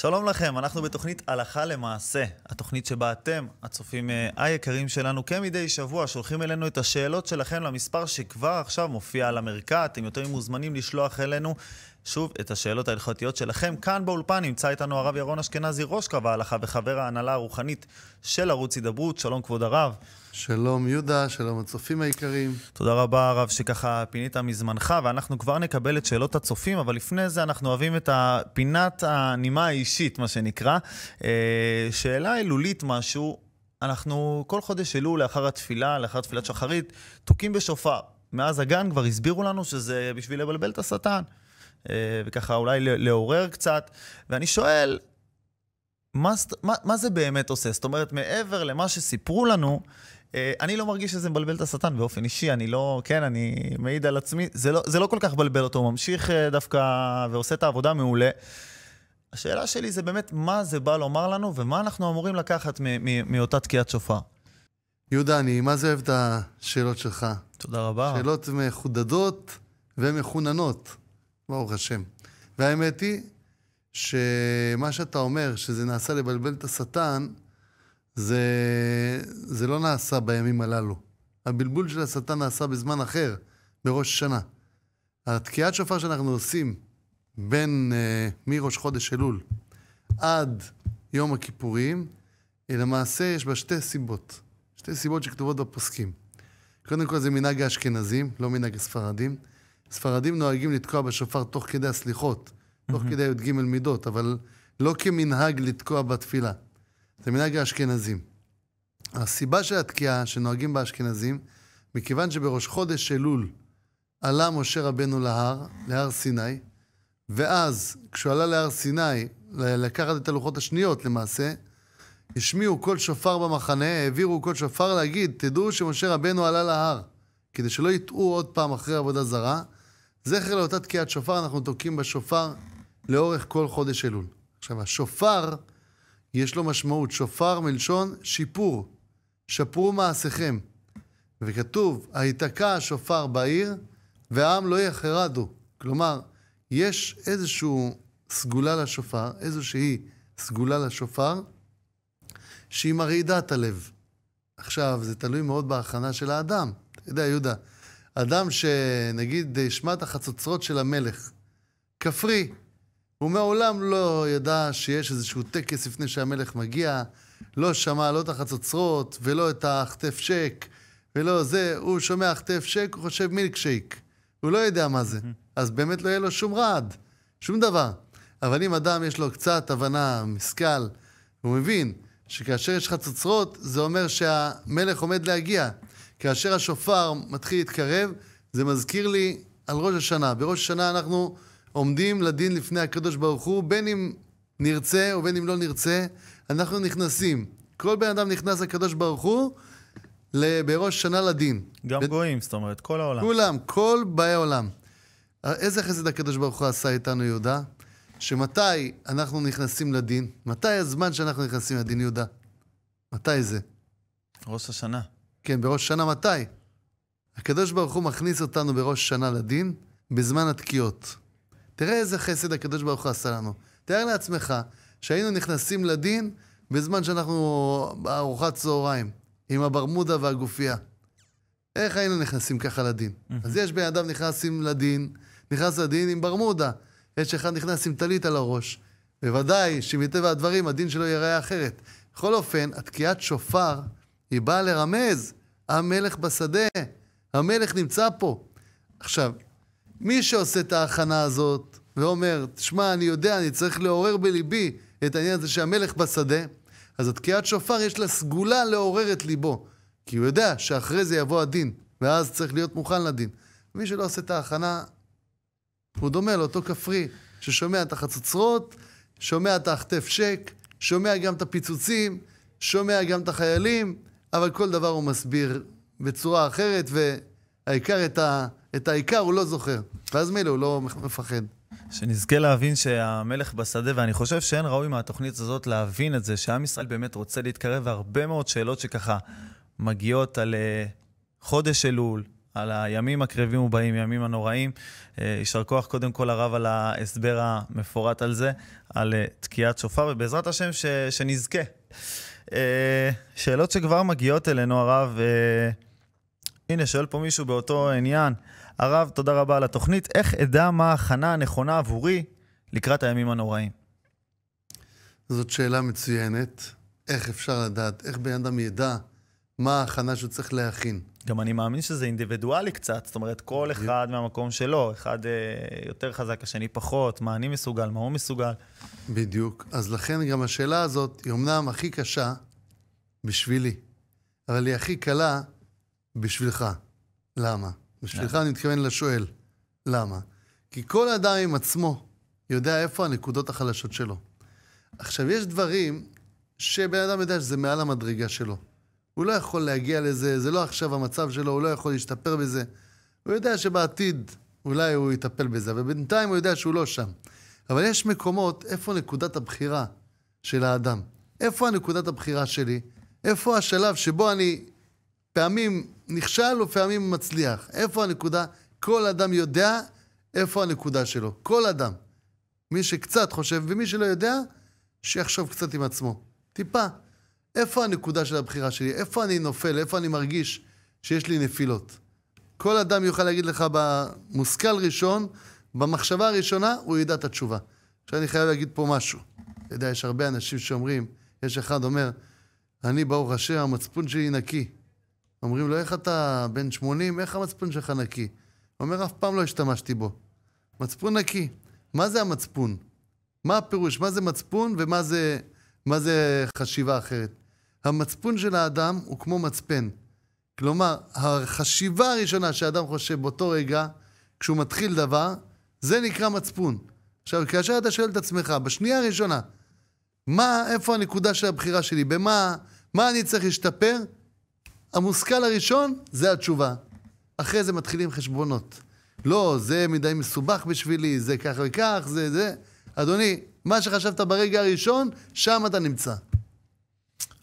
שלום לכם, אנחנו בתוכנית הלכה למעשה, התוכנית שבה אתם, הצופים אה, היקרים שלנו, כמדי שבוע שולחים אלינו את השאלות שלכם למספר שכבר עכשיו מופיע על המרקע. אתם יותר מוזמנים לשלוח אלינו שוב את השאלות ההלכתיות שלכם. כאן באולפן נמצא איתנו הרב ירון אשכנזי, ראש קו ההלכה וחבר ההנהלה הרוחנית של ערוץ הידברות. שלום כבוד הרב. שלום יהודה, שלום הצופים היקרים. תודה רבה הרב שככה פינית מזמנך, ואנחנו כבר נקבל את שאלות הצופים, אבל לפני זה אנחנו אוהבים את פינת הנימה האישית, מה שנקרא. אה, שאלה אלולית משהו, אנחנו כל חודש אלול לאחר התפילה, לאחר תפילת שחרית, תוקים בשופר. מאז הגן כבר הסבירו לנו שזה בשביל לבלבל את השטן. אה, וככה אולי לעורר קצת. ואני שואל, מה, מה, מה זה באמת עושה? זאת אומרת, מעבר למה שסיפרו לנו, אני לא מרגיש שזה מבלבל את השטן באופן אישי, אני לא, כן, אני מעיד על עצמי, זה לא, זה לא כל כך מבלבל אותו, הוא ממשיך אה, דווקא ועושה את העבודה מעולה. השאלה שלי זה באמת מה זה בא לומר לנו ומה אנחנו אמורים לקחת מאותה תקיעת שופר. יהודה, אני מה זה אוהב את השאלות שלך. תודה רבה. שאלות מחודדות ומחוננות. ברוך השם. והאמת היא שמה שאתה אומר, שזה נעשה לבלבל את השטן, זה, זה לא נעשה בימים הללו. הבלבול של השטן נעשה בזמן אחר, בראש השנה. התקיעת שופר שאנחנו עושים בין, uh, מראש חודש אלול עד יום הכיפורים, למעשה יש בה שתי סיבות. שתי סיבות שכתובות בפוסקים. קודם כל זה מנהג האשכנזים, לא מנהג הספרדים. ספרדים נוהגים לתקוע בשופר תוך כדי הסליחות, תוך כדי י"ג מידות, אבל לא כמנהג לתקוע בתפילה. זה מנהג האשכנזים. הסיבה של התקיעה שנוהגים באשכנזים, מכיוון שבראש חודש אלול עלה משה רבנו להר, להר סיני, ואז כשהוא עלה להר סיני, לקחת את הלוחות השניות למעשה, השמיעו כל שופר במחנה, העבירו כל שופר להגיד, תדעו שמשה רבנו עלה להר, כדי שלא יטעו עוד פעם אחרי עבודה זרה, זכר לאותה תקיעת שופר, אנחנו תוקעים בשופר לאורך כל חודש אלול. עכשיו, השופר, יש לו משמעות. שופר מלשון שיפור. שפרו מעשיכם. וכתוב, היתקע השופר בעיר, והעם לא יחרדו. כלומר, יש איזושהי סגולה לשופר, איזושהי סגולה לשופר, שהיא מרעידה את הלב. עכשיו, זה תלוי מאוד בהכנה של האדם. אתה יודע, יהודה, אדם שנגיד ישמע את החצוצרות של המלך, כפרי, הוא מעולם לא ידע שיש איזשהו טקס לפני שהמלך מגיע, לא שמע לא את החצוצרות ולא את החטף שק ולא זה, הוא שומע חטף שק, הוא חושב מילקשייק. הוא לא יודע מה זה. אז באמת לא יהיה לו שום רעד, שום דבר. אבל אם אדם יש לו קצת הבנה, משכל, הוא מבין שכאשר יש חצוצרות, זה אומר שהמלך עומד להגיע. כאשר השופר מתחיל להתקרב, זה מזכיר לי על ראש השנה. בראש השנה אנחנו עומדים לדין לפני הקדוש ברוך הוא, בין אם נרצה ובין אם לא נרצה, אנחנו נכנסים. כל בן אדם נכנס לקדוש ברוך הוא בראש שנה לדין. גם ו... גויים, זאת אומרת, כל העולם. כולם, כל באי עולם. איזה חסד הקדוש ברוך הוא עשה איתנו, יהודה? שמתי אנחנו נכנסים לדין? מתי הזמן שאנחנו נכנסים לדין, יהודה? מתי זה? ראש השנה. כן, בראש שנה מתי? הקדוש ברוך הוא מכניס אותנו בראש שנה לדין בזמן התקיעות. תראה איזה חסד הקדוש ברוך הוא עשה לנו. תאר לעצמך שהיינו נכנסים לדין בזמן שאנחנו בארוחת צהריים, עם הברמודה והגופייה. איך היינו נכנסים ככה לדין? אז יש בן אדם נכנסים לדין, נכנס לדין עם ברמודה. יש אחד נכנס עם טלית על הראש. בוודאי שמטבע הדברים הדין שלו ייראה אחרת. בכל אופן, התקיעת שופר היא באה לרמז, המלך בשדה, המלך נמצא פה. עכשיו, מי שעושה את ההכנה הזאת ואומר, תשמע, אני יודע, אני צריך לעורר בליבי את העניין הזה שהמלך בשדה, אז התקיעת שופר יש לה סגולה לעורר את ליבו. כי הוא יודע שאחרי זה יבוא הדין, ואז צריך להיות מוכן לדין. מי שלא עושה את ההכנה, הוא דומה לאותו כפרי ששומע את החצוצרות, שומע את החטף שק, שומע גם את הפיצוצים, שומע גם את החיילים, אבל כל דבר הוא מסביר בצורה אחרת, והעיקר, את, ה, את העיקר הוא לא זוכר. ואז מילא הוא לא מפחד. שנזכה להבין שהמלך בשדה, ואני חושב שאין ראוי מהתוכנית הזאת להבין את זה, שעם ישראל באמת רוצה להתקרב, והרבה מאוד שאלות שככה מגיעות על uh, חודש אלול, על הימים הקרבים ובאים, הימים הנוראים. אה, יישר כוח קודם כל הרב על ההסבר המפורט על זה, על אה, תקיעת שופר, ובעזרת השם ש, שנזכה. שאלות שכבר מגיעות אלינו, הרב. הנה, שואל פה מישהו באותו עניין. הרב, תודה רבה על התוכנית. איך אדע מה ההכנה הנכונה עבורי לקראת הימים הנוראים? זאת שאלה מצוינת. איך אפשר לדעת? איך בן אדם ידע מה ההכנה שהוא צריך להכין? גם אני מאמין שזה אינדיבידואלי קצת, זאת אומרת, כל אחד מהמקום שלו, אחד אה, יותר חזק, השני פחות, מה אני מסוגל, מה הוא מסוגל. בדיוק. אז לכן גם השאלה הזאת היא אמנם הכי קשה בשבילי, אבל היא הכי קלה בשבילך. למה? בשבילך אני מתכוון לשואל. למה? כי כל אדם עם עצמו יודע איפה הנקודות החלשות שלו. עכשיו, יש דברים שבן אדם יודע שזה מעל המדרגה שלו. הוא לא יכול להגיע לזה, זה לא עכשיו המצב שלו, הוא לא יכול להשתפר בזה. הוא יודע שבעתיד אולי הוא יטפל בזה, ובינתיים הוא יודע שהוא לא שם. אבל יש מקומות, איפה נקודת הבחירה של האדם? איפה הנקודת הבחירה שלי? איפה השלב שבו אני פעמים נכשל ופעמים מצליח? איפה הנקודה? כל אדם יודע איפה הנקודה שלו. כל אדם. מי שקצת חושב, ומי שלא יודע, שיחשוב קצת עם עצמו. טיפה. איפה הנקודה של הבחירה שלי? איפה אני נופל? איפה אני מרגיש שיש לי נפילות? כל אדם יוכל להגיד לך במושכל ראשון, במחשבה הראשונה, הוא ידע את התשובה. עכשיו אני חייב להגיד פה משהו. אתה יודע, יש הרבה אנשים שאומרים, יש אחד אומר, אני ברוך השם, המצפון שלי נקי. אומרים לו, איך אתה בן 80, איך המצפון שלך נקי? הוא אומר, אף פעם לא השתמשתי בו. מצפון נקי. מה זה המצפון? מה הפירוש? מה זה מצפון ומה זה, מה זה חשיבה אחרת? המצפון של האדם הוא כמו מצפן. כלומר, החשיבה הראשונה שאדם חושב באותו רגע, כשהוא מתחיל דבר, זה נקרא מצפון. עכשיו, כאשר אתה שואל את עצמך, בשנייה הראשונה, מה, איפה הנקודה של הבחירה שלי? במה, מה אני צריך להשתפר? המושכל הראשון זה התשובה. אחרי זה מתחילים חשבונות. לא, זה מדי מסובך בשבילי, זה כך וכך, זה זה. אדוני, מה שחשבת ברגע הראשון, שם אתה נמצא.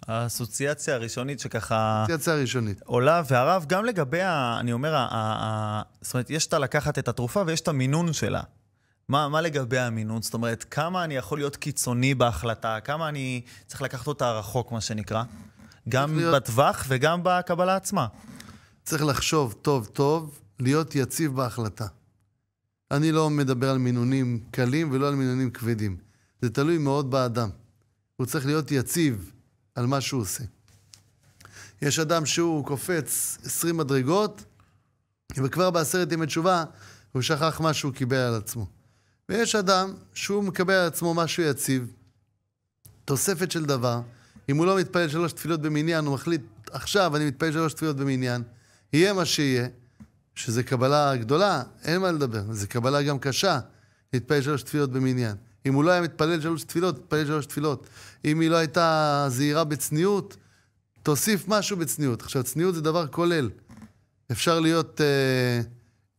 האסוציאציה הראשונית שככה... האסוציאציה הראשונית. עולה, והרב, גם לגבי, ה, אני אומר, ה, ה, זאת אומרת, יש את לקחת את התרופה ויש את המינון שלה. מה, מה לגבי המינון? זאת אומרת, כמה אני יכול להיות קיצוני בהחלטה? כמה אני צריך לקחת אותה רחוק, מה שנקרא? גם להיות... בטווח וגם בקבלה עצמה. צריך לחשוב טוב טוב, להיות יציב בהחלטה. אני לא מדבר על מינונים קלים ולא על מינונים כבדים. זה תלוי מאוד באדם. הוא צריך להיות יציב על מה שהוא עושה. יש אדם שהוא קופץ 20 מדרגות, וכבר בעשרת ימי תשובה הוא שכח מה שהוא קיבל על עצמו. ויש אדם שהוא מקבל על עצמו משהו יציב, תוספת של דבר. אם הוא לא מתפלל שלוש תפילות במניין, הוא מחליט, עכשיו אני מתפלל שלוש תפילות במניין, יהיה מה שיהיה, שזה קבלה גדולה, אין מה לדבר. זו קבלה גם קשה, להתפלל שלוש תפילות במניין. אם הוא לא היה מתפלל שלוש תפילות, מתפלל שלוש תפילות. אם היא לא הייתה זהירה בצניעות, תוסיף משהו בצניעות. עכשיו, צניעות זה דבר כולל. אפשר להיות אה,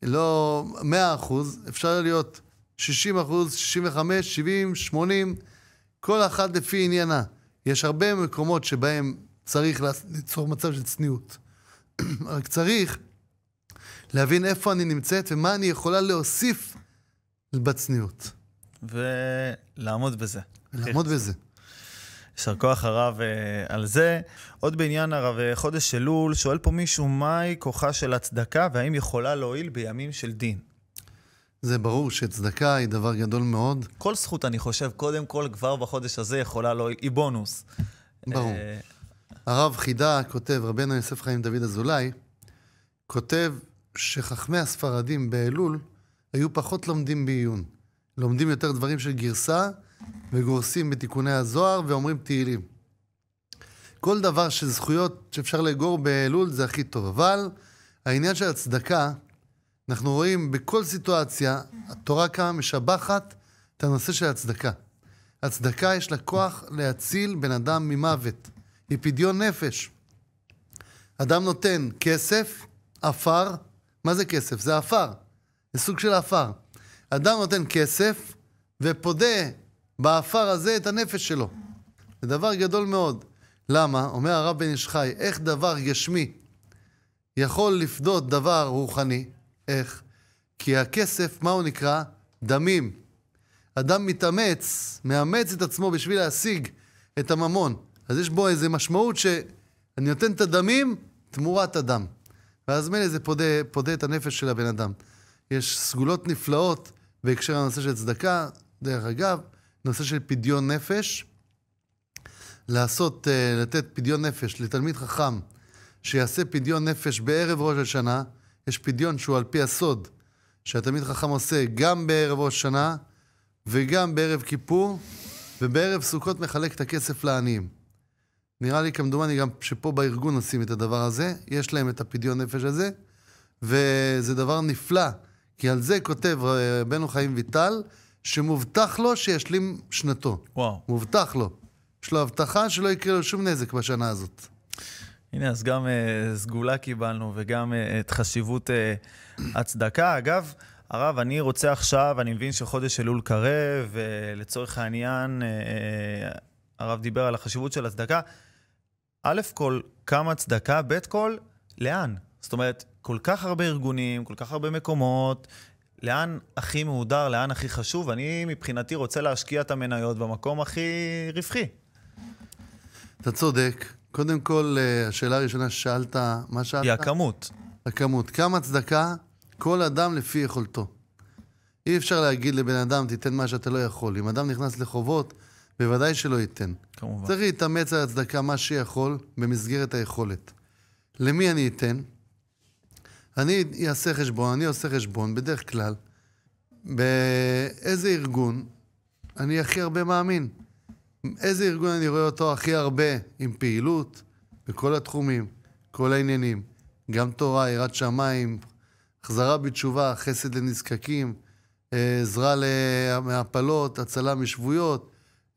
לא מאה אחוז, אפשר להיות שישים אחוז, שישים וחמש, שבעים, שמונים, כל אחת לפי עניינה. יש הרבה מקומות שבהם צריך ליצור מצב של צניעות. רק צריך להבין איפה אני נמצאת ומה אני יכולה להוסיף בצניעות. ולעמוד בזה. לעמוד בזה. יישר כוח הרב אה, על זה. עוד בעניין הרב אה, חודש אלול, שואל פה מישהו, מהי כוחה של הצדקה והאם יכולה להועיל בימים של דין? זה ברור שצדקה היא דבר גדול מאוד. כל זכות, אני חושב, קודם כל, כבר בחודש הזה יכולה להועיל, היא בונוס. ברור. אה, הרב חידה כותב, רבנו יוסף חיים דוד אזולאי, כותב שחכמי הספרדים באלול היו פחות לומדים בעיון. לומדים יותר דברים של גרסה וגורסים בתיקוני הזוהר ואומרים תהילים. כל דבר של זכויות שאפשר לאגור באלול זה הכי טוב, אבל העניין של הצדקה, אנחנו רואים בכל סיטואציה, התורה כאן משבחת את הנושא של הצדקה. הצדקה יש לה כוח להציל בן אדם ממוות. היא פדיון נפש. אדם נותן כסף, עפר, מה זה כסף? זה עפר. זה סוג של כופר. אדם נותן כסף ופודה בכופר הזה את הנפש שלו. זה דבר גדול מאוד. למה? אומר הרב בן איש חי, איך דבר גשמי יכול לפדות דבר רוחני. איך? כי הכסף, מה הוא נקרא? דמים. אדם מתאמץ, מאמץ את עצמו בשביל להשיג את הממון. אז יש בו איזו משמעות שאני נותן את הדמים תמורת הדם. ואז מילא זה פודה, פודה את הנפש של הבן אדם. יש סגולות נפלאות בהקשר לנושא של צדקה, דרך אגב, נושא של פדיון נפש. לעשות, אה, לתת פדיון נפש לתלמיד חכם שיעשה פדיון נפש בערב ראש השנה, יש פדיון שהוא על פי הסוד, שהתלמיד חכם עושה גם בערב ראש השנה וגם בערב כיפור, ובערב סוכות מחלק את הכסף לעניים. נראה לי כמדומני גם שפה בארגון עושים את הדבר הזה, יש להם את הפדיון נפש הזה, וזה דבר נפלא, כי על זה כותב רבנו חיים ויטל, שמובטח לו שישלים שנתו. וואו. מובטח לו. יש לו הבטחה שלא יקרה לו שום נזק בשנה הזאת. הנה, אז גם uh, סגולה קיבלנו וגם uh, את חשיבות uh, הצדקה. אגב, הרב, אני רוצה עכשיו, אני מבין שחודש אלול קרב, ולצורך העניין, uh, הרב דיבר על החשיבות של הצדקה. א' כל, כמה צדקה, ב' כל, לאן? זאת אומרת, כל כך הרבה ארגונים, כל כך הרבה מקומות, לאן הכי מהודר, לאן הכי חשוב? אני מבחינתי רוצה להשקיע את המניות במקום הכי רווחי. אתה צודק. קודם כל, אה, השאלה הראשונה ששאלת, מה שאלת? היא הכמות. הכמות. כמה צדקה? כל אדם לפי יכולתו. אי אפשר להגיד לבן אדם, תיתן מה שאתה לא יכול. אם אדם נכנס לחובות, בוודאי שלא ייתן. כמובן. צריך להתאמץ על הצדקה מה שיכול במסגרת היכולת. למי אני אתן? אני אעשה חשבון, אני עושה חשבון, בדרך כלל, באיזה ארגון אני הכי הרבה מאמין. איזה ארגון אני רואה אותו הכי הרבה עם פעילות בכל התחומים, כל העניינים. גם תורה, יראת שמיים, החזרה בתשובה, חסד לנזקקים, אה, עזרה להפלות, הצלה משבויות.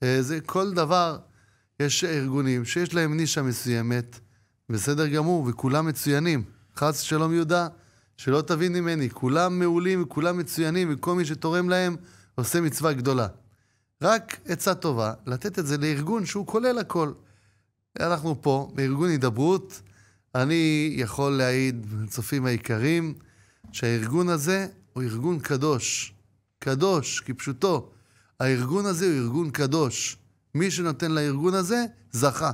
אה, זה כל דבר, יש ארגונים שיש להם נישה מסוימת, בסדר גמור, וכולם מצוינים. חס שלום יהודה, שלא תבין ממני, כולם מעולים וכולם מצוינים, וכל מי שתורם להם עושה מצווה גדולה. רק עצה טובה, לתת את זה לארגון שהוא כולל הכל. אנחנו פה, בארגון הידברות, אני יכול להעיד, צופים היקרים, שהארגון הזה הוא ארגון קדוש. קדוש, כפשוטו. הארגון הזה הוא ארגון קדוש. מי שנותן לארגון הזה, זכה.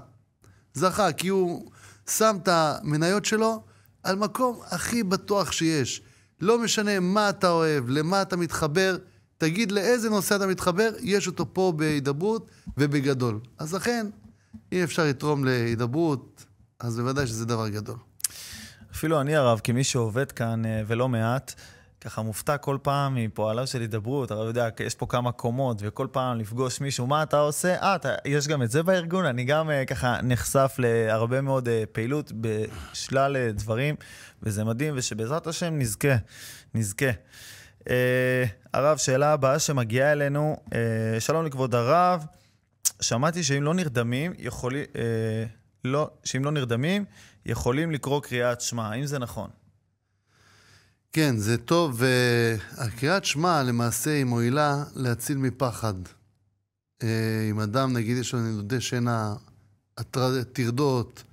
זכה, כי הוא שם את המניות שלו על מקום הכי בטוח שיש. לא משנה מה אתה אוהב, למה אתה מתחבר, תגיד לאיזה נושא אתה מתחבר, יש אותו פה בהידברות ובגדול. אז לכן, אם אפשר לתרום להידברות, אז בוודאי שזה דבר גדול. אפילו אני, הרב, כמי שעובד כאן אה, ולא מעט, ככה מופתע כל פעם מפועליו של הידברות, הרב יודע, יש פה כמה קומות, וכל פעם לפגוש מישהו, מה אתה עושה? אה, אתה, יש גם את זה בארגון? אני גם uh, ככה נחשף להרבה מאוד uh, פעילות בשלל uh, דברים, וזה מדהים, ושבעזרת השם נזכה, נזכה. Uh, הרב, שאלה הבאה שמגיעה אלינו, uh, שלום לכבוד הרב, שמעתי שאם לא נרדמים, יכולים, uh, לא, שאם לא נרדמים, יכולים לקרוא קריאת שמע, האם זה נכון? כן, זה טוב. הקריאת שמע למעשה היא מועילה להציל מפחד. אם אדם, נגיד, יש לו נדודי שינה, טרדות,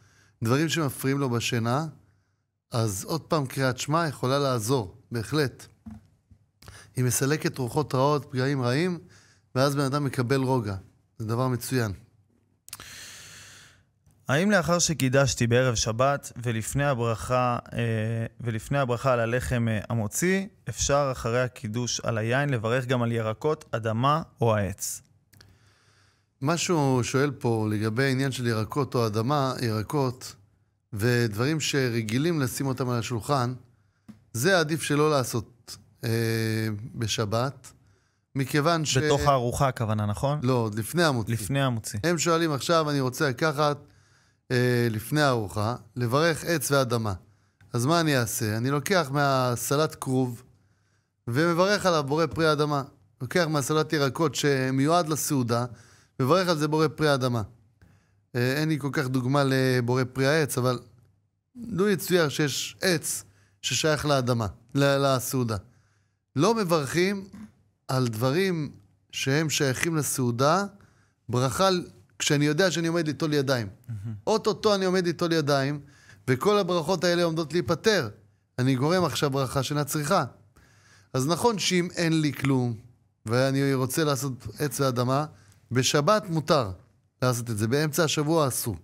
דברים שמפריעים לו בשינה, אז עוד פעם קריאת שמע יכולה לעזור, בהחלט. היא מסלקת רוחות רעות, פגעים רעים, ואז בן אדם מקבל רוגע. זה דבר מצוין. האם לאחר שקידשתי בערב שבת ולפני הברכה, אה, ולפני הברכה על הלחם אה, המוציא, אפשר אחרי הקידוש על היין לברך גם על ירקות, אדמה או העץ? מה שהוא שואל פה לגבי העניין של ירקות או אדמה, ירקות, ודברים שרגילים לשים אותם על השולחן, זה עדיף שלא לעשות אה, בשבת, מכיוון ש... בתוך הארוחה הכוונה, נכון? לא, עוד לפני המוציא. לפני המוציא. הם שואלים עכשיו, אני רוצה לקחת אה, לפני הארוחה, לברך עץ ואדמה. אז מה אני אעשה? אני לוקח מהסלט כרוב ומברך עליו בורא פרי אדמה. לוקח מהסלט ירקות שמיועד לסעודה, מברך על זה בורא פרי אדמה. אה, אין לי כל כך דוגמה לבורא פרי העץ, אבל לו יצויר שיש עץ ששייך לאדמה, לסעודה. לא מברכים על דברים שהם שייכים לסעודה, ברכה כשאני יודע שאני עומד ליטול ידיים. אוטוטו אני עומד ליטול ידיים, וכל הברכות האלה עומדות להיפטר. אני גורם עכשיו ברכה שאינה צריכה. אז נכון שאם אין לי כלום, ואני רוצה לעשות עץ ואדמה, בשבת מותר לעשות את זה, באמצע השבוע אסור.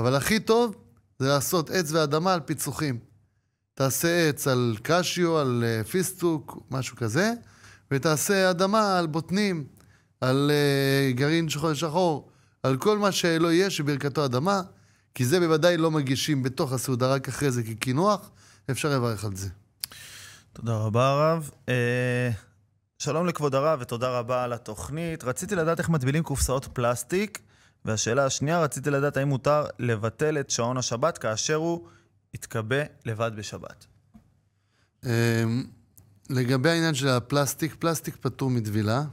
אבל הכי טוב זה לעשות עץ ואדמה על פיצוחים. תעשה עץ על קשיו, על אה, פיסטוק, משהו כזה, ותעשה אדמה על בוטנים, על uh, גרעין שחור, שחור, על כל מה שלא יהיה שברכתו אדמה, כי זה בוודאי לא מגישים בתוך הסעודה, רק אחרי זה כקינוח, אפשר לברך על זה. תודה רבה, הרב. אה, שלום לכבוד הרב ותודה רבה על התוכנית. רציתי לדעת איך מטבילים קופסאות פלסטיק, והשאלה השנייה, רציתי לדעת האם מותר לבטל את שעון השבת כאשר הוא יתכבה לבד בשבת. אה, לגבי העניין של הפלסטיק, פלסטיק פטור מטבילה.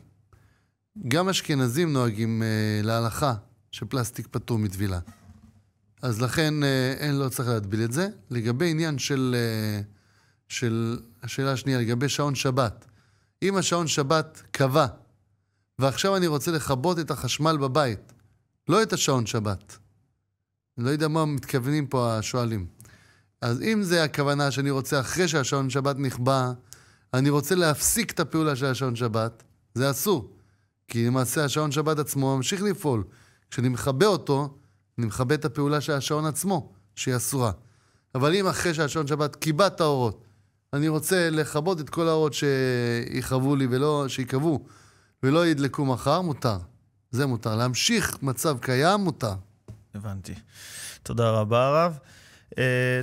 גם אשכנזים נוהגים אה, להלכה שפלסטיק פטור מטבילה. אז לכן אה, אין, לא צריך להטביל את זה. לגבי עניין של, אה, של השאלה השנייה, לגבי שעון שבת. אם השעון שבת קבע, ועכשיו אני רוצה לכבות את החשמל בבית, לא את השעון שבת. אני לא יודע מה מתכוונים פה השואלים. אז אם זה הכוונה שאני רוצה, אחרי שהשעון שבת נכבה, אני רוצה להפסיק את הפעולה של השעון שבת, זה אסור. כי למעשה השעון שבת עצמו ממשיך לפעול. כשאני מכבה אותו, אני מכבה את הפעולה של השעון עצמו, שהיא אסורה. אבל אם אחרי שהשעון שבת כיבה את האורות, אני רוצה לכבות את כל האורות שיכבו לי ולא, שיכבו ולא ידלקו מחר, מותר. זה מותר. להמשיך מצב קיים, מותר. הבנתי. תודה רבה, הרב. Uh,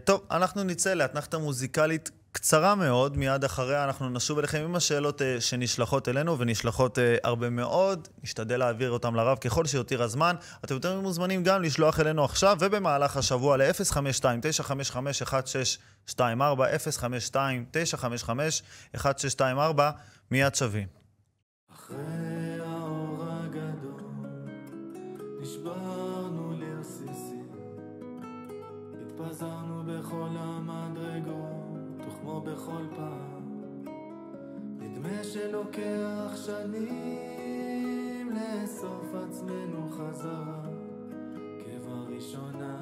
טוב, אנחנו נצא לאתנחתה מוזיקלית קצרה מאוד, מיד אחריה אנחנו נשוב אליכם עם השאלות uh, שנשלחות אלינו, ונשלחות uh, הרבה מאוד. נשתדל להעביר אותם לרב ככל שיותיר הזמן. אתם יותר מוזמנים גם לשלוח אלינו עכשיו ובמהלך השבוע ל-052-955-1624, 052-955-1624, מיד שווים. אחרי האור הגדול נשברנו התפזרנו בכל בכל פעם. נדמה שלוקח שנים לאסוף עצמנו חזרה, כבראשונה.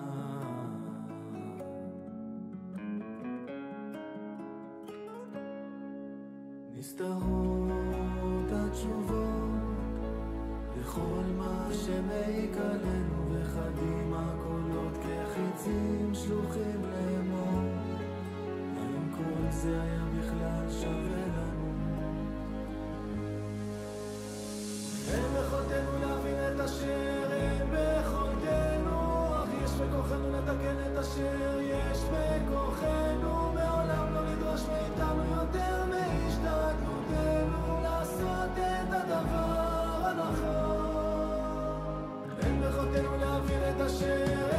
נסתרות התשובות לכל מה שמעיק עלינו וחדים הקולות כחיצים שלוחים לאמור כל זה היה בכלל שווה לנו. אין ביכולתנו להבין את אשר אין ביכולתנו, אך יש בכוחנו לתקן את אשר יש בכוחנו. מעולם לא נדרש מאיתנו יותר מהשתדלותנו לעשות את הדבר הנכון. אין ביכולתנו להבין את אשר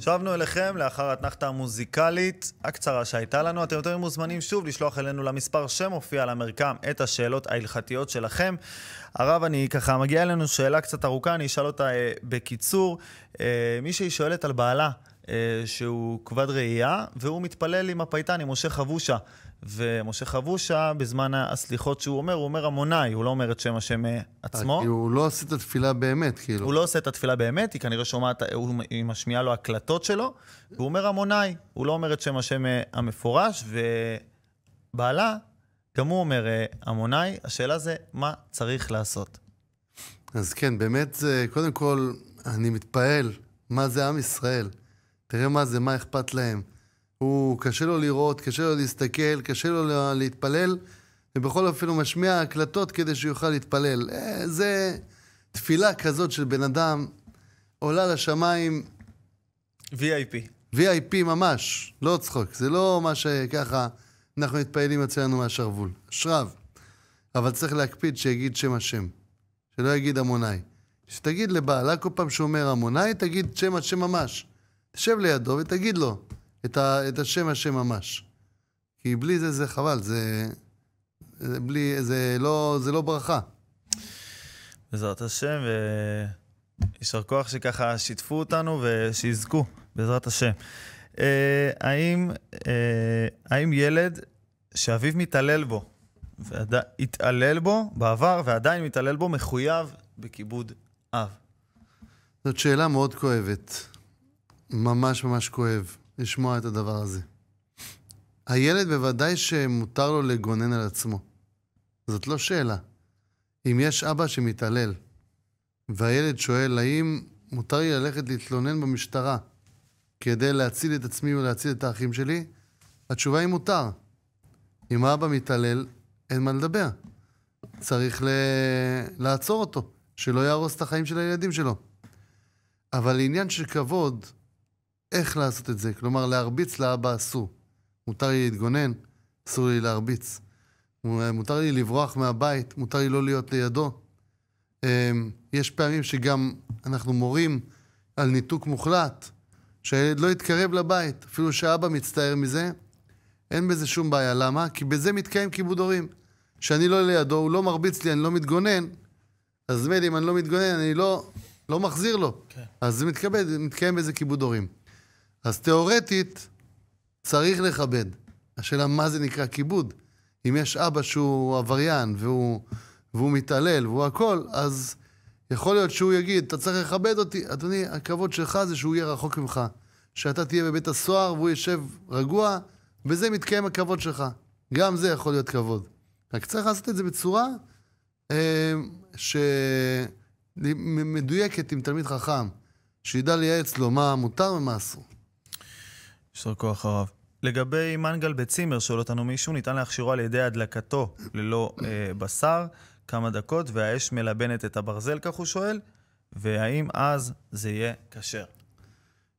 שבנו אליכם לאחר האתנחתא המוזיקלית הקצרה שהייתה לנו. אתם יותר מוזמנים שוב לשלוח אלינו למספר שמופיע על המרקם את השאלות ההלכתיות שלכם. הרב, אני ככה, מגיעה אלינו שאלה קצת ארוכה, אני אשאל אותה אה, בקיצור. אה, מישהי שואלת על בעלה, שהוא כבד ראייה, והוא מתפלל עם הפייטן, עם משה חבושה. ומשה חבושה, בזמן הסליחות שהוא אומר, הוא אומר עמוני, הוא לא אומר את שם השם אה, עצמו. כי הוא לא עושה את התפילה באמת, כאילו. הוא לא עושה את התפילה באמת, היא כנראה שומעת, הוא- היא משמיעה לו הקלטות שלו, והוא אומר עמוני, הוא לא אומר את שם השם אה, המפורש, ובעלה, גם הוא אומר אה, עמוני, השאלה זה, מה צריך לעשות? אז כן, באמת זה, קודם כל, אני מתפעל, מה זה עם ישראל. תראה מה זה, מה אכפת להם. הוא, קשה לו לראות, קשה לו להסתכל, קשה לו לה- להתפלל, ובכל אופן הוא משמיע הקלטות כדי שהוא יוכל להתפלל. אה, זה תפילה כזאת של בן אדם, עולה לשמיים, VIP. VIP ממש, לא צחוק. זה לא מה שככה אנחנו מתפעלים אצלנו מהשרוול. שרב. אבל צריך להקפיד שיגיד שם השם. שלא יגיד עמוני. שתגיד לבעלה כל פעם שהוא אומר עמוני, תגיד שם השם ממש. תשב לידו ותגיד לו את, ה, את השם השם ממש. כי בלי זה זה חבל, זה... זה בלי, זה לא, זה לא ברכה. בעזרת השם, ויישר כוח שככה שיתפו אותנו ושיזכו, בעזרת השם. אה, האם, אה, האם ילד שאביו מתעלל בו, ועד... התעלל בו בעבר ועדיין מתעלל בו, מחויב בכיבוד אב? זאת שאלה מאוד כואבת. ממש ממש כואב לשמוע את הדבר הזה. הילד בוודאי שמותר לו לגונן על עצמו. זאת לא שאלה. אם יש אבא שמתעלל, והילד שואל האם מותר לי ללכת להתלונן במשטרה כדי להציל את עצמי ולהציל את האחים שלי, התשובה היא מותר. אם האבא מתעלל, אין מה לדבר. צריך ל... לעצור אותו, שלא יהרוס את החיים של הילדים שלו. אבל לעניין של כבוד, איך לעשות את זה? כלומר, להרביץ לאבא אסור. מותר לי להתגונן, אסור לי להרביץ. מותר לי לברוח מהבית, מותר לי לא להיות לידו. אמ, יש פעמים שגם אנחנו מורים על ניתוק מוחלט, שהילד לא יתקרב לבית, אפילו שאבא מצטער מזה, אין בזה שום בעיה. למה? כי בזה מתקיים כיבוד הורים. שאני לא לידו, הוא לא מרביץ לי, אני לא מתגונן, אז מילא אם אני לא מתגונן, אני לא, לא מחזיר לו. כן. אז זה מתכבד, מתקיים בזה כיבוד הורים. אז תיאורטית, צריך לכבד. השאלה מה זה נקרא כיבוד. אם יש אבא שהוא עבריין והוא, והוא מתעלל והוא הכל, אז יכול להיות שהוא יגיד, אתה צריך לכבד אותי. אדוני, הכבוד שלך זה שהוא יהיה רחוק ממך. שאתה תהיה בבית הסוהר והוא יושב רגוע, בזה מתקיים הכבוד שלך. גם זה יכול להיות כבוד. רק צריך לעשות את זה בצורה אה, שמדויקת עם תלמיד חכם, שידע לייעץ לו מה מותר ומה אסור. יישר כוח הרב. לגבי מנגל בצימר, שואל אותנו מישהו, ניתן להכשירו על ידי הדלקתו ללא אה, בשר, כמה דקות, והאש מלבנת את הברזל, כך הוא שואל, והאם אז זה יהיה כשר?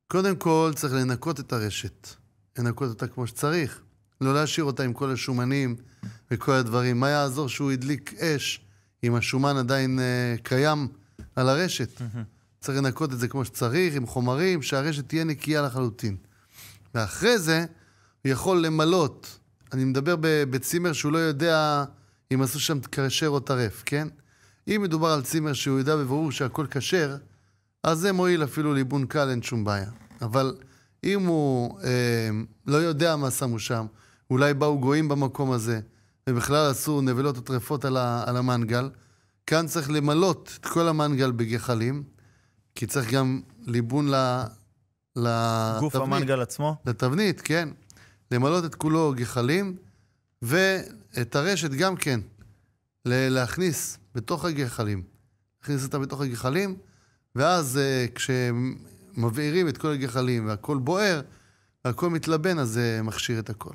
קודם כל צריך לנקות את הרשת. לנקות אותה כמו שצריך. לא להשאיר אותה עם כל השומנים וכל הדברים. מה יעזור שהוא הדליק אש אם השומן עדיין אה, קיים על הרשת? צריך לנקות את זה כמו שצריך, עם חומרים, שהרשת תהיה נקייה לחלוטין. ואחרי זה, הוא יכול למלות. אני מדבר בצימר שהוא לא יודע אם עשו שם כשר או טרף, כן? אם מדובר על צימר שהוא יודע בברור שהכל כשר, אז זה מועיל אפילו ליבון קל, אין שום בעיה. אבל אם הוא אה, לא יודע מה שמו שם, אולי באו גויים במקום הזה, ובכלל עשו נבלות או טרפות על, על המנגל, כאן צריך למלות את כל המנגל בגחלים, כי צריך גם ליבון ל... גוף לתבנית. המנגל עצמו? לתבנית, כן. למלות את כולו גחלים, ואת הרשת גם כן, להכניס בתוך הגחלים. להכניס אותה בתוך הגחלים, ואז אה, כשמבעירים את כל הגחלים והכל בוער, והכל מתלבן, אז זה מכשיר את הכל.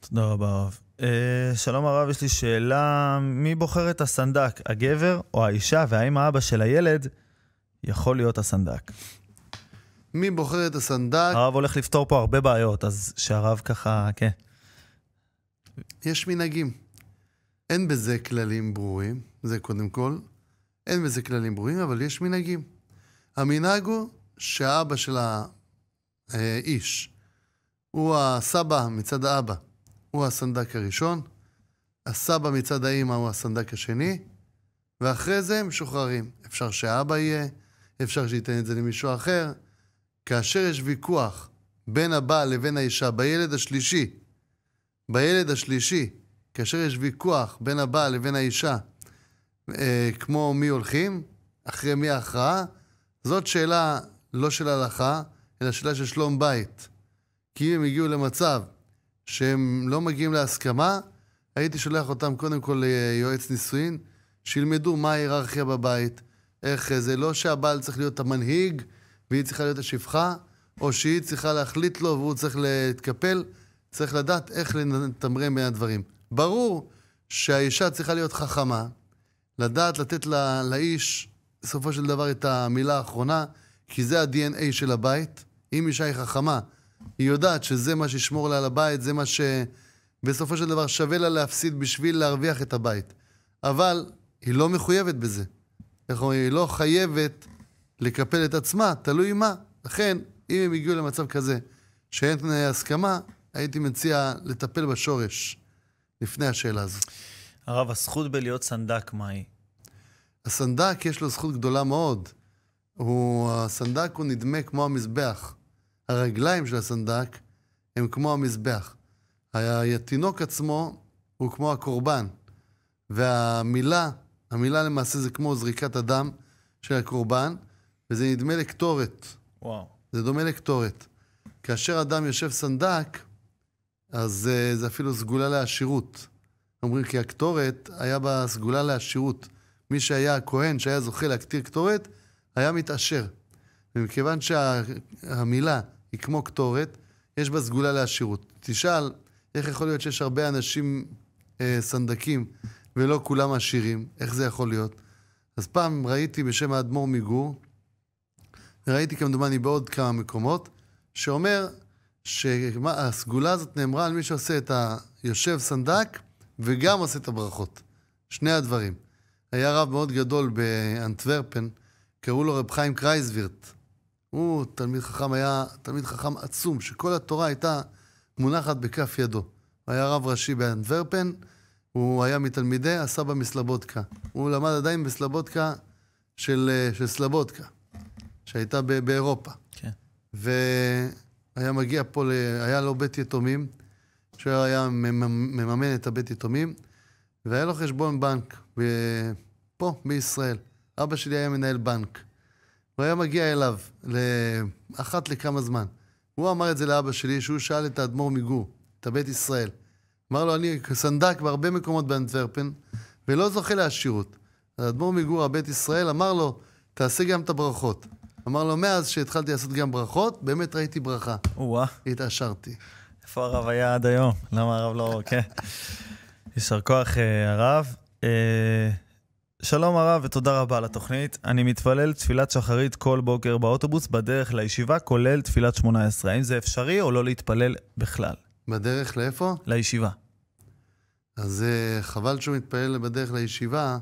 תודה רבה הרב. אה, שלום הרב, יש לי שאלה, מי בוחר את הסנדק, הגבר או האישה, והאם האבא של הילד יכול להיות הסנדק? מי בוחר את הסנדק? הרב הולך לפתור פה הרבה בעיות, אז שהרב ככה, כן. יש מנהגים. אין בזה כללים ברורים, זה קודם כל. אין בזה כללים ברורים, אבל יש מנהגים. המנהג הוא שהאבא של אה, איש. הוא הסבא מצד האבא, הוא הסנדק הראשון, הסבא מצד האימא הוא הסנדק השני, ואחרי זה הם משוחררים. אפשר שהאבא יהיה, אפשר שייתן את זה למישהו אחר. כאשר יש ויכוח בין הבעל לבין האישה בילד השלישי, בילד השלישי, כאשר יש ויכוח בין הבעל לבין האישה, אה, כמו מי הולכים, אחרי מי ההכרעה, זאת שאלה לא של הלכה, אלא שאלה של שלום בית. כי אם הם הגיעו למצב שהם לא מגיעים להסכמה, הייתי שולח אותם קודם כל ליועץ נישואין, שילמדו מה ההיררכיה בבית, איך זה לא שהבעל צריך להיות המנהיג והיא צריכה להיות השפחה, או שהיא צריכה להחליט לו והוא צריך להתקפל, צריך לדעת איך לתמרן בין הדברים. ברור שהאישה צריכה להיות חכמה, לדעת לתת לה, לאיש בסופו של דבר את המילה האחרונה, כי זה ה-DNA של הבית. אם אישה היא חכמה, היא יודעת שזה מה שישמור לה על הבית, זה מה שבסופו של דבר שווה לה להפסיד בשביל להרוויח את הבית. אבל היא לא מחויבת בזה. איך אומרים? היא לא חייבת לקפל את עצמה, תלוי מה. לכן, אם הם הגיעו למצב כזה שאין תנאי הסכמה, הייתי מציע לטפל בשורש לפני השאלה הזאת. הרב, הזכות בלהיות סנדק, מה היא? הסנדק יש לו זכות גדולה מאוד. הוא, הסנדק הוא נדמה כמו המזבח. הרגליים של הסנדק הם כמו המזבח. התינוק עצמו הוא כמו הקורבן. והמילה, המילה למעשה זה כמו זריקת הדם של הקורבן, וזה נדמה לקטורת. וואו. זה דומה לקטורת. כאשר אדם יושב סנדק, אז uh, זה אפילו סגולה לעשירות. אומרים כי הקטורת היה בה סגולה לעשירות. מי שהיה הכהן, שהיה זוכה להקטיר קטורת, היה מתעשר. ומכיוון שהמילה שה, היא כמו קטורת, יש בה סגולה לעשירות. תשאל, איך יכול להיות שיש הרבה אנשים אה, סנדקים ולא כולם עשירים? איך זה יכול להיות? אז פעם ראיתי בשם האדמו"ר מגור, וראיתי כמדומני בעוד כמה מקומות, שאומר שהסגולה הזאת נאמרה על מי שעושה את היושב סנדק וגם עושה את הברכות. שני הדברים. היה רב מאוד גדול באנטוורפן, קראו לו רב חיים קרייזווירט. הוא תלמיד חכם, היה תלמיד חכם עצום, שכל התורה הייתה מונחת בכף ידו. הוא היה רב ראשי באנטוורפן, הוא היה מתלמידי הסבא מסלבודקה. הוא למד עדיין בסלבודקה של, של סלבודקה, שהייתה ב- באירופה. כן. והיה מגיע פה, ל... היה לו בית יתומים, שהוא היה מממן את הבית יתומים, והיה לו חשבון בנק פה, בישראל. אבא שלי היה מנהל בנק. הוא היה מגיע אליו אחת לכמה זמן. הוא אמר את זה לאבא שלי, שהוא שאל את האדמו"ר מגור, את הבית ישראל. אמר לו, אני סנדק בהרבה מקומות באנטוורפן, ולא זוכה לעשירות. האדמו"ר מגור, הבית ישראל, אמר לו, תעשה גם את הברכות. אמר לו, מאז שהתחלתי לעשות גם ברכות, באמת ראיתי ברכה. או-אה. התעשרתי. איפה הרב היה עד היום? למה הרב לא... כן. יישר כוח, אה, הרב. אה, שלום הרב ותודה רבה על התוכנית. אני מתפלל תפילת שחרית כל בוקר באוטובוס בדרך לישיבה, כולל תפילת שמונה עשרה. האם זה אפשרי או לא להתפלל בכלל? בדרך לאיפה? לישיבה. אז uh, חבל שהוא מתפלל בדרך לישיבה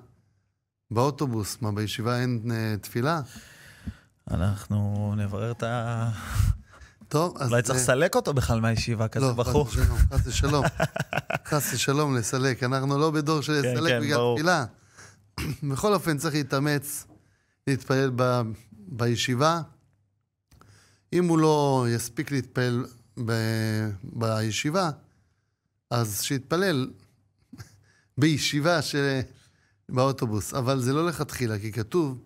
באוטובוס. מה, בישיבה אין תפילה? אנחנו נברר את ה... טוב, אז... אולי צריך לסלק אותו בכלל מהישיבה, כזה בחור. לא, חס ושלום, חס ושלום לסלק. אנחנו לא בדור של כן, לסלק כן, בגלל. תפילה. בכל אופן, צריך להתאמץ, להתפלל ב, בישיבה. אם הוא לא יספיק להתפלל ב, בישיבה, אז שיתפלל בישיבה של... באוטובוס. אבל זה לא לכתחילה, כי כתוב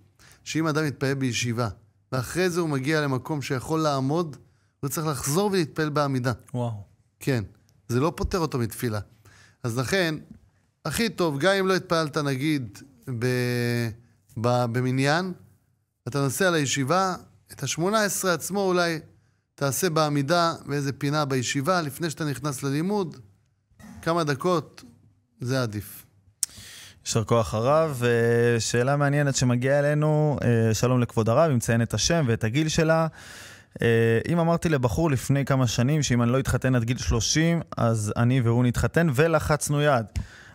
שאם אדם מתפלל בישיבה, ואחרי זה הוא מגיע למקום שיכול לעמוד, הוא צריך לחזור ולהתפלל בעמידה. וואו. כן, זה לא פוטר אותו מתפילה. אז לכן, הכי טוב, גם אם לא התפללת נגיד ב, ב, במניין, אתה נוסע לישיבה, את ה-18 עצמו אולי תעשה בעמידה באיזה פינה בישיבה, לפני שאתה נכנס ללימוד, כמה דקות, זה עדיף. יישר כוח הרב. אה, שאלה מעניינת שמגיעה אלינו, אה, שלום לכבוד הרב, היא מציינת את השם ואת הגיל שלה. אה, אם אמרתי לבחור לפני כמה שנים שאם אני לא אתחתן עד גיל 30, אז אני והוא נתחתן ולחצנו יד.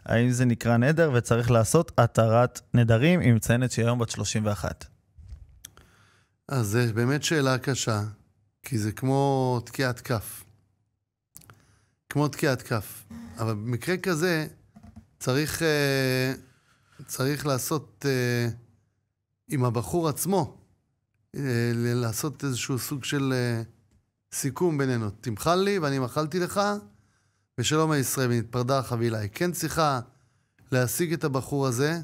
האם זה נקרא נדר וצריך לעשות התרת נדרים? היא מציינת שהיא היום בת 31. אז זו באמת שאלה קשה, כי זה כמו תקיעת כף. כמו תקיעת כף. אבל במקרה כזה, צריך, אה, צריך לעשות אה, עם הבחור עצמו, אה, לעשות איזשהו סוג של סיכום בינינו. תמחל לי ואני מחלתי לך, ושלום הישראל, ונתפרדה החבילה. היא כן צריכה להשיג את הבחור הזה,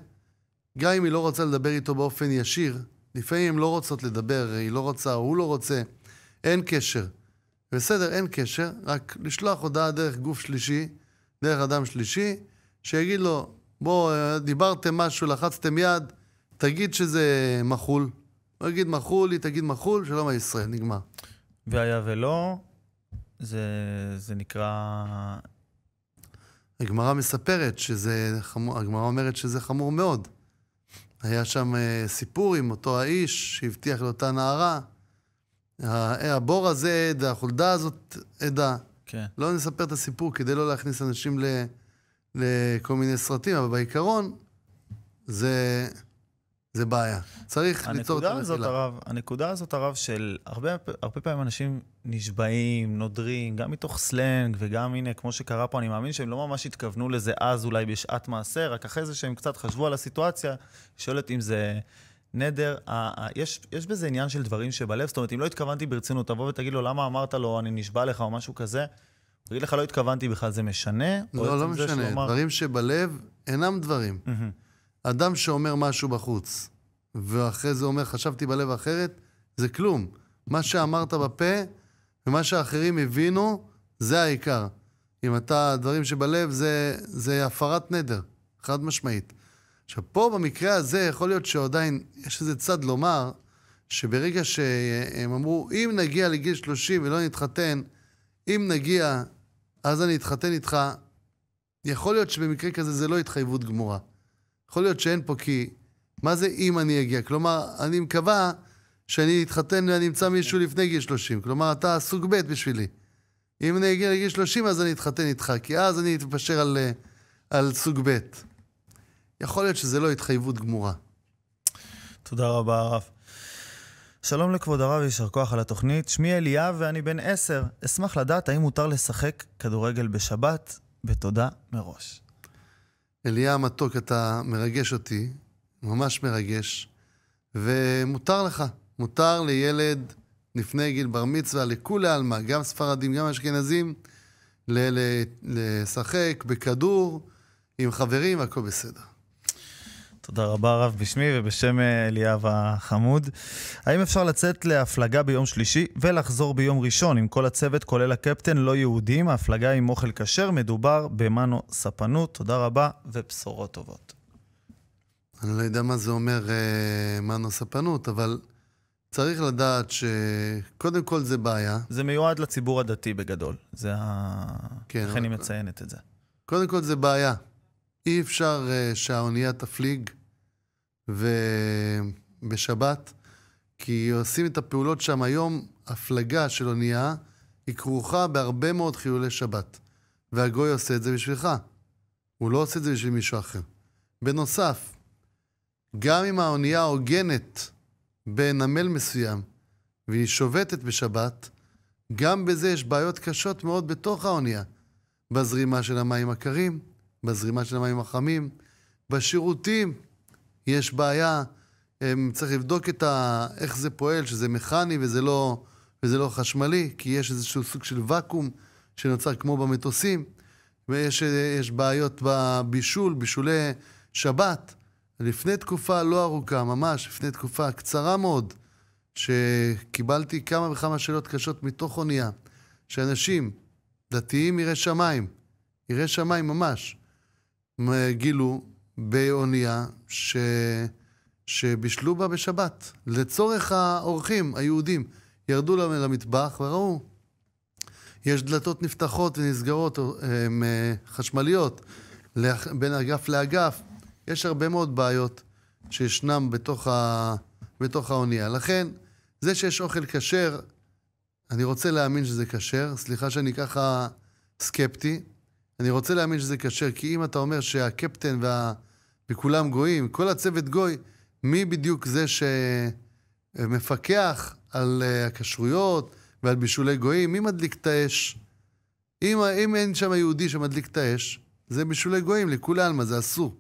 גם אם היא לא רוצה לדבר איתו באופן ישיר, לפעמים הן לא רוצות לדבר, היא לא רוצה, הוא לא רוצה, אין קשר. בסדר, אין קשר, רק לשלוח הודעה דרך גוף שלישי, דרך אדם שלישי, שיגיד לו, בוא, דיברתם משהו, לחצתם יד, תגיד שזה מחול. הוא יגיד מחול, היא תגיד מחול, שלום הישראל, נגמר. והיה ולא, זה, זה נקרא... הגמרא מספרת שזה חמור, הגמרא אומרת שזה חמור מאוד. היה שם אה, סיפור עם אותו האיש שהבטיח לאותה נערה. הבור הזה עד, החולדה הזאת עדה. כן. לא נספר את הסיפור כדי לא להכניס אנשים ל, לכל מיני סרטים, אבל בעיקרון זה, זה בעיה. צריך ליצור את המחילה. הרב, הנקודה הזאת, הרב, של הרבה, הרבה פעמים אנשים נשבעים, נודרים, גם מתוך סלנג, וגם, הנה, כמו שקרה פה, אני מאמין שהם לא ממש התכוונו לזה אז, אולי בשעת מעשה, רק אחרי זה שהם קצת חשבו על הסיטואציה, שואלת אם זה נדר. ה- ה- יש, יש בזה עניין של דברים שבלב, זאת אומרת, אם לא התכוונתי ברצינות, תבוא ותגיד לו, למה אמרת לו, אני נשבע לך, או משהו כזה, יגיד לך, לא התכוונתי בכלל, זה משנה? לא, לא משנה. אמר- דברים שבלב אינם דברים. מהמם. אדם שאומר משהו בחוץ, ואחרי זה אומר, חשבתי בלב אחרת, זה כלום. מה שאמרת בפה ומה שאחרים הבינו, זה העיקר. אם אתה, דברים שבלב, זה, זה הפרת נדר, חד משמעית. עכשיו, פה במקרה הזה, יכול להיות שעדיין יש איזה צד לומר, שברגע שהם אמרו, אם נגיע לגיל 30 ולא נתחתן, אם נגיע, אז אני אתחתן איתך, יכול להיות שבמקרה כזה זה לא התחייבות גמורה. יכול להיות שאין פה כי... מה זה אם אני אגיע? כלומר, אני מקווה שאני אתחתן ואני אמצא מישהו לפני גיל 30. כלומר, אתה סוג ב' בשבילי. אם אני אגיע לגיל 30, אז אני אתחתן איתך, כי אז אני אתפשר על, על סוג ב'. יכול להיות שזה לא התחייבות גמורה. תודה רבה, הרב. שלום לכבוד הרב, יישר כוח על התוכנית. שמי אליאב ואני בן עשר. אשמח לדעת האם מותר לשחק כדורגל בשבת, בתודה מראש. אליה המתוק, אתה מרגש אותי, ממש מרגש, ומותר לך, מותר לילד לפני גיל בר מצווה, לכולי עלמא, גם ספרדים, גם אשכנזים, לשחק בכדור עם חברים, והכל בסדר. תודה רבה, הרב, בשמי ובשם אה, אליאב החמוד. האם אפשר לצאת להפלגה ביום שלישי ולחזור ביום ראשון עם כל הצוות, כולל הקפטן, לא יהודים, ההפלגה עם אוכל כשר, מדובר במנו ספנות. תודה רבה ובשורות טובות. אני לא יודע מה זה אומר אה, מנו ספנות, אבל צריך לדעת שקודם כל זה בעיה. זה מיועד לציבור הדתי בגדול. זה ה... כן, לכן היא אבל- מציינת את זה. קודם כל זה בעיה. אי אפשר uh, שהאונייה תפליג ובשבת, כי עושים את הפעולות שם היום, הפלגה של אונייה היא כרוכה בהרבה מאוד חילולי שבת. והגוי עושה את זה בשבילך. הוא לא עושה את זה בשביל מישהו אחר. בנוסף, גם אם האונייה הוגנת בנמל מסוים והיא שובתת בשבת, גם בזה יש בעיות קשות מאוד בתוך האונייה. בזרימה של המים הקרים, בזרימה של המים החמים, בשירותים יש בעיה, הם, צריך לבדוק את ה, איך זה פועל, שזה מכני וזה לא, וזה לא חשמלי, כי יש איזשהו סוג של ואקום שנוצר כמו במטוסים, ויש יש בעיות בבישול, בישולי שבת. לפני תקופה לא ארוכה, ממש לפני תקופה קצרה מאוד, שקיבלתי כמה וכמה שאלות קשות מתוך אונייה, שאנשים, דתיים יראי שמיים, יראי שמיים ממש, גילו באונייה ש... שבישלו בה בשבת, לצורך האורחים היהודים. ירדו למטבח וראו, יש דלתות נפתחות ונסגרות הם, אה, חשמליות לאח- בין אגף לאגף. יש הרבה מאוד בעיות שישנם בתוך, ה... בתוך האונייה. לכן, זה שיש אוכל כשר, אני רוצה להאמין שזה כשר. סליחה שאני ככה סקפטי. אני רוצה להאמין שזה כשר, כי אם אתה אומר שהקפטן וה... וכולם גויים, כל הצוות גוי, מי בדיוק זה שמפקח על אה, הכשרויות ועל בישולי גויים, מי מדליק את האש? אם, אם אין שם יהודי שמדליק את האש, זה בישולי גויים, לכולי עלמא, זה אסור.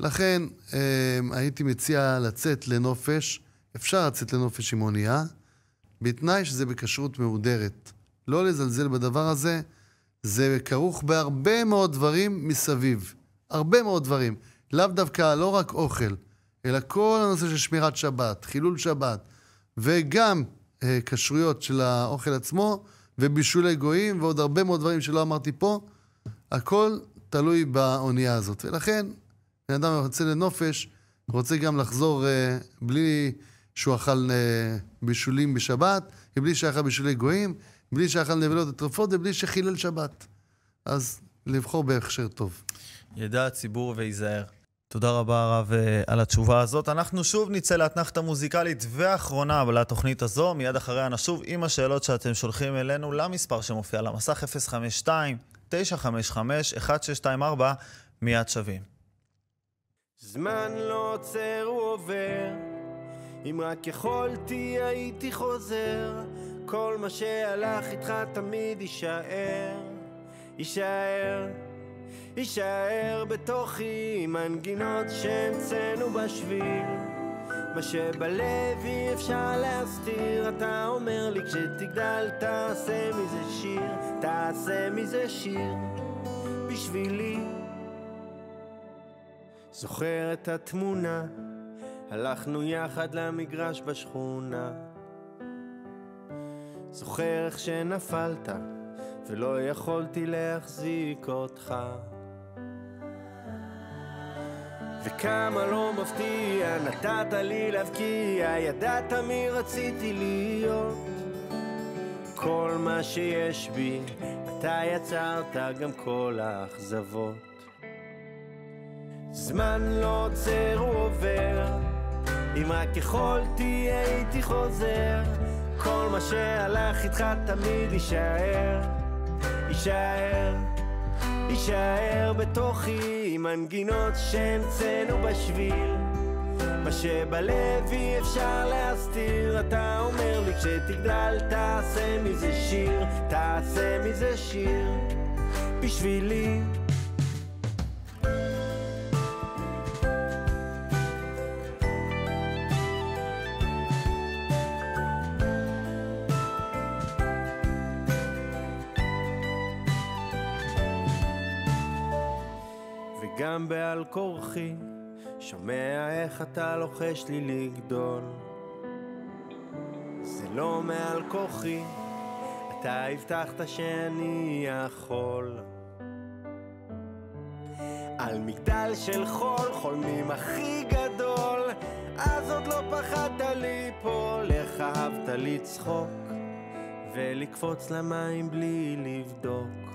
לכן אה, הייתי מציע לצאת לנופש, אפשר לצאת לנופש עם אונייה, בתנאי שזה בכשרות מהודרת. לא לזלזל בדבר הזה, זה כרוך בהרבה מאוד דברים מסביב. הרבה מאוד דברים. לאו דווקא, לא רק אוכל, אלא כל הנושא של שמירת שבת, חילול שבת, וגם אה, כשרויות של האוכל עצמו, ובישולי גויים, ועוד הרבה מאוד דברים שלא אמרתי פה, הכל תלוי באונייה הזאת. ולכן, בן אדם יוצא לנופש, רוצה גם לחזור אה, בלי שהוא אכל אה, בישולים בשבת, ובלי שאכל בישולי גויים, בלי שאכל נבלות וטרפות, ובלי שחילל שבת. אז לבחור בהכשר טוב. ידע הציבור וייזהר. תודה רבה, הרב, אה, על התשובה הזאת. אנחנו שוב נצא לאתנחתא מוזיקלית ואחרונה לתוכנית הזו. מיד אחריה נשוב עם השאלות שאתם שולחים אלינו למספר שמופיע על המסך 052-955-1624, מיד שווים. זמן לא עוצר, הוא עובר. אם רק יכולתי הייתי חוזר. כל מה שהלך איתך תמיד יישאר, יישאר. יישאר בתוכי מנגינות שהמצאנו בשביל. מה שבלב אי אפשר להסתיר אתה אומר לי כשתגדל תעשה מזה שיר תעשה מזה שיר בשבילי. זוכר את התמונה הלכנו יחד למגרש בשכונה. זוכר איך שנפלת ולא יכולתי להחזיק אותך וכמה לא מפתיע, נתת לי להבקיע, ידעת מי רציתי להיות. כל מה שיש בי, אתה יצרת גם כל האכזבות. זמן לא עוצר, הוא עובר, אם רק יכולתי הייתי חוזר. כל מה שהלך איתך תמיד יישאר, יישאר. יישאר בתוכי מנגינות שהמצאנו בשביל. מה שבלב אי אפשר להסתיר אתה אומר לי כשתגדל תעשה מזה שיר תעשה מזה שיר. בשבילי בעל כורחי, שומע איך אתה לוחש לי לגדול. זה לא מעל כוחי, אתה הבטחת שאני יכול. על מגדל של חול, חולמים הכי גדול, אז עוד לא פחדת ליפול, איך אהבת לצחוק ולקפוץ למים בלי לבדוק.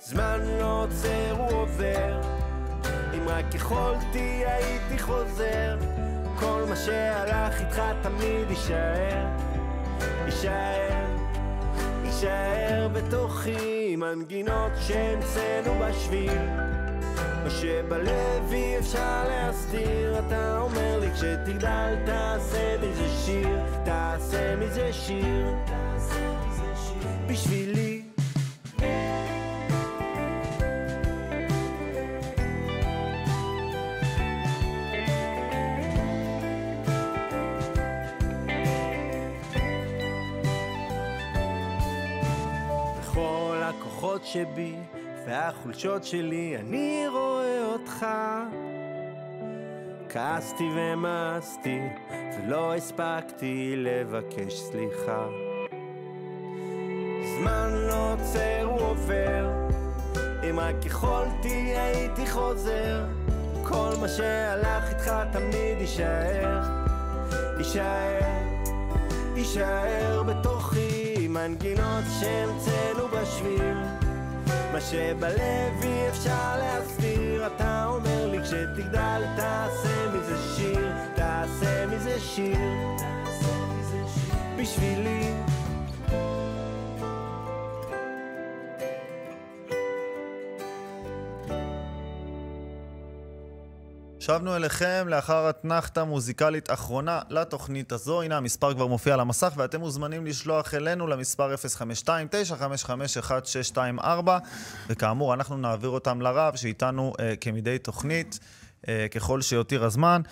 זמן לא עוצר, הוא עובר. אם רק יכולתי הייתי חוזר. כל מה שהלך איתך תמיד יישאר, יישאר, יישאר בתוכי מנגינות שהמצאנו בשביל. מה שבלב אי אפשר להסתיר, אתה אומר לי כשתגדל תעשה מזה שיר, תעשה מזה שיר, בשבילי. שבי והחולשות שלי, אני רואה אותך. כעסתי ומאסתי ולא הספקתי לבקש סליחה. זמן לא עוצר, הוא עובר, אם רק יכולתי הייתי חוזר. כל מה שהלך איתך תמיד יישאר, יישאר, יישאר בתוכי מנגינות שהמצאנו בשביל. מה שבלב אי אפשר להסתיר, אתה אומר לי כשתגדל תעשה מזה שיר, תעשה מזה שיר, שבנו אליכם לאחר אתנחתא מוזיקלית אחרונה לתוכנית הזו. הנה המספר כבר מופיע על המסך ואתם מוזמנים לשלוח אלינו למספר 052-955-1624 וכאמור, אנחנו נעביר אותם לרב שאיתנו אה, כמדי תוכנית, אה, ככל שיותיר הזמן.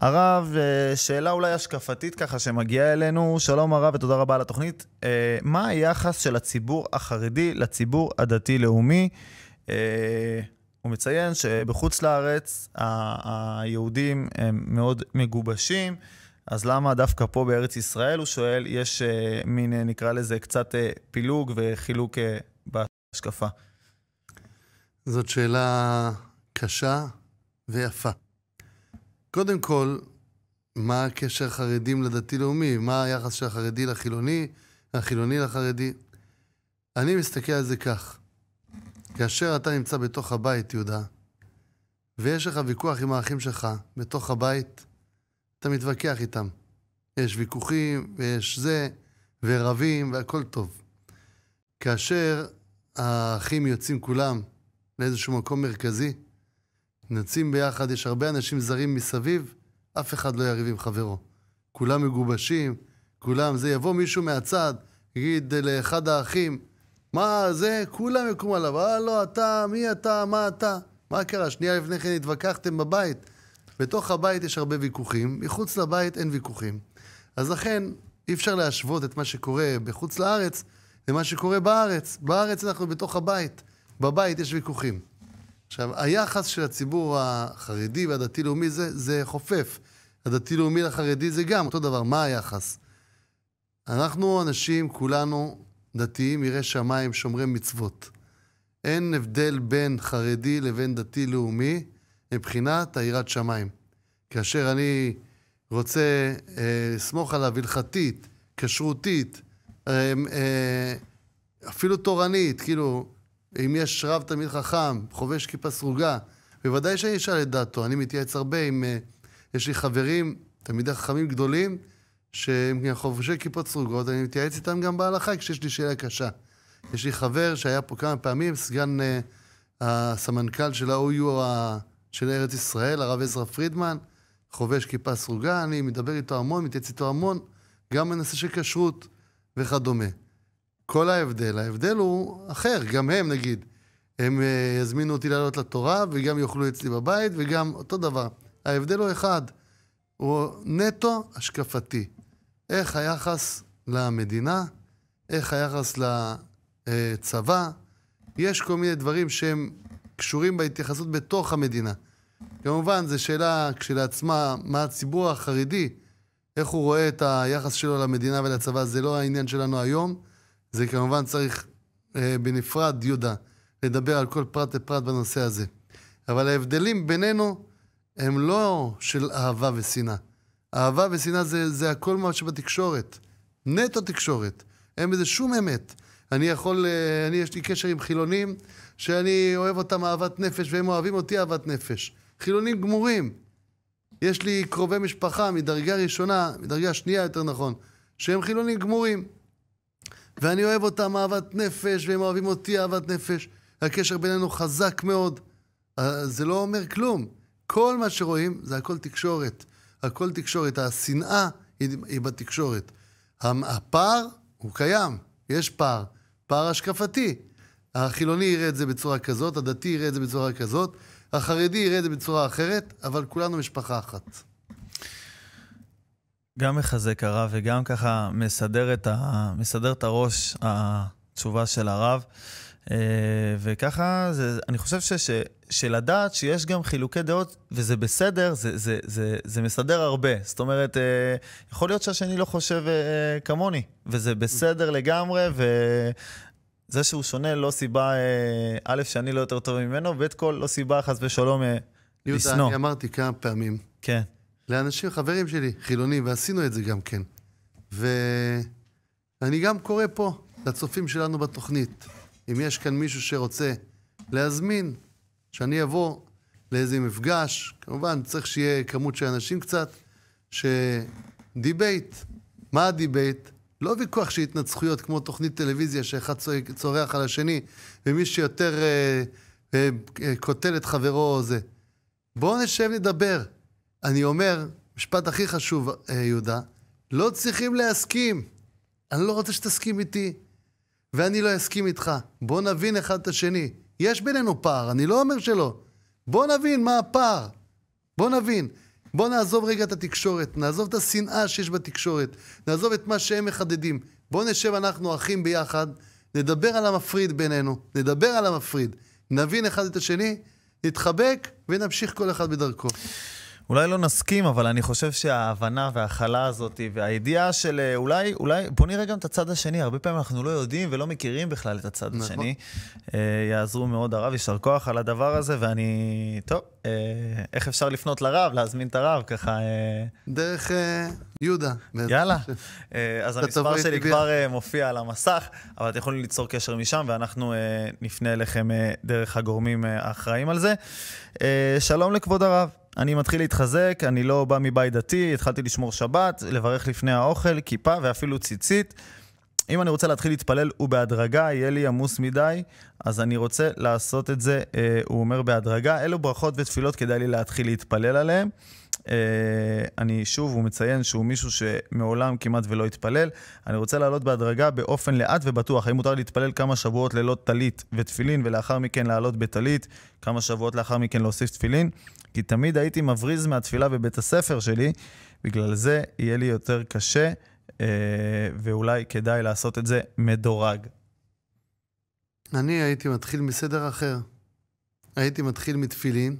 הרב, אה, שאלה אולי השקפתית ככה שמגיעה אלינו. שלום הרב ותודה רבה על התוכנית. אה, מה היחס של הציבור החרדי לציבור הדתי-לאומי? אה, הוא מציין שבחוץ לארץ היהודים הם מאוד מגובשים, אז למה דווקא פה בארץ ישראל, הוא שואל, יש מין, נקרא לזה, קצת פילוג וחילוק בהשקפה? זאת שאלה קשה ויפה. קודם כל, מה הקשר חרדים לדתי-לאומי? מה היחס של החרדי לחילוני, החילוני לחרדי? אני מסתכל על זה כך. כאשר אתה נמצא בתוך הבית, יהודה, ויש לך ויכוח עם האחים שלך בתוך הבית, אתה מתווכח איתם. יש ויכוחים, ויש זה, ורבים, והכל טוב. כאשר האחים יוצאים כולם לאיזשהו מקום מרכזי, נצים ביחד, יש הרבה אנשים זרים מסביב, אף אחד לא יריב עם חברו. כולם מגובשים, כולם זה. יבוא מישהו מהצד, יגיד לאחד האחים, מה זה? כולם יקומו עליו. אה, לא, אתה, מי אתה, מה אתה? מה קרה? שנייה לפני כן התווכחתם בבית. בתוך הבית יש הרבה ויכוחים, מחוץ לבית אין ויכוחים. אז לכן, אי אפשר להשוות את מה שקורה בחוץ לארץ למה שקורה בארץ. בארץ אנחנו בתוך הבית. בבית יש ויכוחים. עכשיו, היחס של הציבור החרדי והדתי-לאומי זה, זה חופף. הדתי-לאומי לחרדי זה גם אותו דבר, מה היחס? אנחנו אנשים, כולנו דתיים, יראי שמיים, שומרי מצוות. אין הבדל בין חרדי לבין דתי-לאומי מבחינת היראת שמיים. כאשר אני רוצה אה, לסמוך עליו הלכתית, כשרותית, אה, אה, אפילו תורנית, כאילו, אם יש רב תלמיד חכם, חובש כיפה סרוגה, בוודאי שאני אשאל את דעתו. אני מתייעץ הרבה עם... אה, יש לי חברים, תלמידי חכמים גדולים, שהם חובשי כיפות סרוגות, אני מתייעץ איתם גם בהלכה כשיש לי שאלה קשה. יש לי חבר שהיה פה כמה פעמים, סגן uh, הסמנכ"ל של ה-OU של ארץ ישראל, הרב עזרא פרידמן, חובש כיפה סרוגה, אני מדבר איתו המון, מתייעץ איתו המון, גם בנושא של כשרות וכדומה. כל ההבדל. ההבדל הוא אחר, גם הם נגיד. הם uh, יזמינו אותי לעלות לתורה וגם יאכלו אצלי בבית וגם אותו דבר. ההבדל הוא אחד, הוא נטו השקפתי. איך היחס למדינה, איך היחס לצבא. יש כל מיני דברים שהם קשורים בהתייחסות בתוך המדינה. כמובן, זו שאלה כשלעצמה, מה הציבור החרדי, איך הוא רואה את היחס שלו למדינה ולצבא, זה לא העניין שלנו היום. זה כמובן צריך אה, בנפרד, יהודה, לדבר על כל פרט ופרט בנושא הזה. אבל ההבדלים בינינו הם לא של אהבה ושנאה. אהבה ושנאה זה, זה הכל מה שבתקשורת. נטו תקשורת. אין בזה שום אמת. אני יכול, אה, אני יש לי קשר עם חילונים שאני אוהב אותם אהבת נפש והם אוהבים אותי אהבת נפש. חילונים גמורים. יש לי קרובי משפחה מדרגה ראשונה, מדרגה שנייה יותר נכון, שהם חילונים גמורים. ואני אוהב אותם אהבת נפש, והם אוהבים אותי אהבת נפש. הקשר בינינו חזק מאוד. אה, זה לא אומר כלום. כל מה שרואים זה הכל תקשורת. הכל תקשורת. השנאה היא, היא בתקשורת. הפער הוא קיים, יש פער. פער השקפתי. החילוני יראה את זה בצורה כזאת, הדתי יראה את זה בצורה כזאת, החרדי יראה את זה בצורה אחרת, אבל כולנו משפחה אחת. גם מחזק הרב וגם ככה מסדר את, ה... מסדר את הראש, התשובה של הרב. אה, וככה, זה, אני חושב ש, ש, שלדעת שיש גם חילוקי דעות, וזה בסדר, זה, זה, זה, זה מסדר הרבה. זאת אומרת, אה, יכול להיות שהשני לא חושב אה, כמוני, וזה בסדר לגמרי, וזה שהוא שונה לא סיבה, א', שאני לא יותר טוב ממנו, ב', כל לא סיבה חס ושלום לשנוא. יהודה, אני אמרתי כמה פעמים. כן. לאנשים, חברים שלי, חילונים, ועשינו את זה גם כן. ואני גם קורא פה לצופים שלנו בתוכנית, אם יש כאן מישהו שרוצה להזמין, שאני אבוא לאיזה מפגש, כמובן צריך שיהיה כמות של אנשים קצת, ש debate. מה ה debate? לא ויכוח של התנצחויות כמו תוכנית טלוויזיה שאחד צורח על השני, ומי שיותר אה, אה, אה, קוטל את חברו זה. בואו נשב נדבר. אני אומר, משפט הכי חשוב, אה, יהודה, לא צריכים להסכים. אני לא רוצה שתסכים איתי, ואני לא אסכים איתך. בואו נבין אחד את השני. יש בינינו פער, אני לא אומר שלא. בואו נבין מה הפער. בואו נבין. בואו נעזוב רגע את התקשורת, נעזוב את השנאה שיש בתקשורת, נעזוב את מה שהם מחדדים. בואו נשב אנחנו אחים ביחד, נדבר על המפריד בינינו, נדבר על המפריד, נבין אחד את השני, נתחבק ונמשיך כל אחד בדרכו. אולי לא נסכים, אבל אני חושב שההבנה וההכלה הזאת והידיעה של אה, אולי, אולי, בוא נראה גם את הצד השני. הרבה פעמים אנחנו לא יודעים ולא מכירים בכלל את הצד נכון. השני. אה, יעזרו מאוד הרב, יישר כוח על הדבר הזה, ואני... טוב, אה, איך אפשר לפנות לרב, להזמין את הרב, ככה... אה, דרך אה, יהודה. יאללה. אה, אז המספר שלי איתי כבר אה, מופיע על המסך, אבל אתם יכולים ליצור קשר משם, ואנחנו אה, נפנה אליכם אה, דרך הגורמים אה, האחראים על זה. אה, שלום לכבוד הרב. אני מתחיל להתחזק, אני לא בא מבית דתי, התחלתי לשמור שבת, לברך לפני האוכל, כיפה ואפילו ציצית. אם אני רוצה להתחיל להתפלל ובהדרגה, יהיה לי עמוס מדי, אז אני רוצה לעשות את זה, אה, הוא אומר בהדרגה. אלו ברכות ותפילות כדאי לי להתחיל להתפלל עליהן. אה, אני שוב, הוא מציין שהוא מישהו שמעולם כמעט ולא התפלל. אני רוצה לעלות בהדרגה באופן לאט ובטוח. האם מותר להתפלל כמה שבועות ללא טלית ותפילין, ולאחר מכן לעלות בטלית, כמה שבועות לאחר מכן להוסיף תפילין? כי תמיד הייתי מבריז מהתפילה בבית הספר שלי, בגלל זה יהיה לי יותר קשה, אה, ואולי כדאי לעשות את זה מדורג. אני הייתי מתחיל מסדר אחר. הייתי מתחיל מתפילין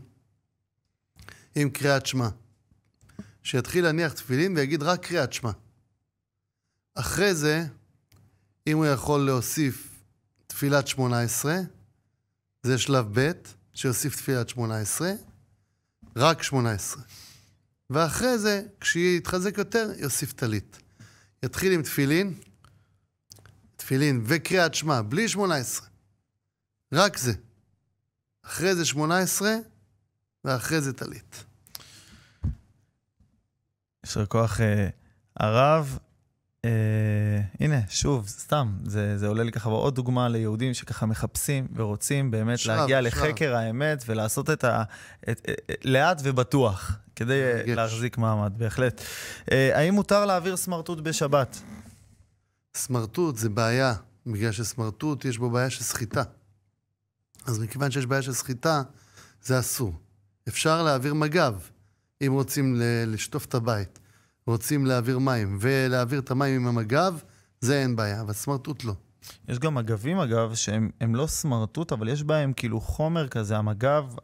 עם קריאת שמע. שיתחיל להניח תפילין ויגיד רק קריאת שמע. אחרי זה, אם הוא יכול להוסיף תפילת שמונה עשרה, זה שלב ב', שיוסיף תפילת שמונה עשרה, רק שמונה עשרה. ואחרי זה, כשיתחזק יותר, יוסיף טלית. יתחיל עם תפילין, תפילין וקריאת שמע, בלי שמונה עשרה. רק זה. אחרי זה שמונה עשרה, ואחרי זה טלית. יישר כוח אה, הרב. אה, הנה, שוב, סתם, זה, זה עולה לי ככה עוד דוגמה ליהודים שככה מחפשים ורוצים באמת שלב, להגיע שלב. לחקר האמת ולעשות את ה... את, את, את, לאט ובטוח, כדי אה, מרגש. להחזיק מעמד, בהחלט. אה, האם מותר להעביר סמרטוט בשבת? סמרטוט זה בעיה, בגלל שסמרטוט יש בו בעיה של סחיטה. אז מכיוון שיש בעיה של סחיטה, זה אסור. אפשר להעביר מג"ב, אם רוצים לשטוף את הבית. רוצים להעביר מים, ולהעביר את המים עם המג"ב, זה אין בעיה, אבל סמרטוט לא. יש גם מגבים, אגב, שהם הם לא סמרטוט, אבל יש בהם כאילו חומר כזה, המגב,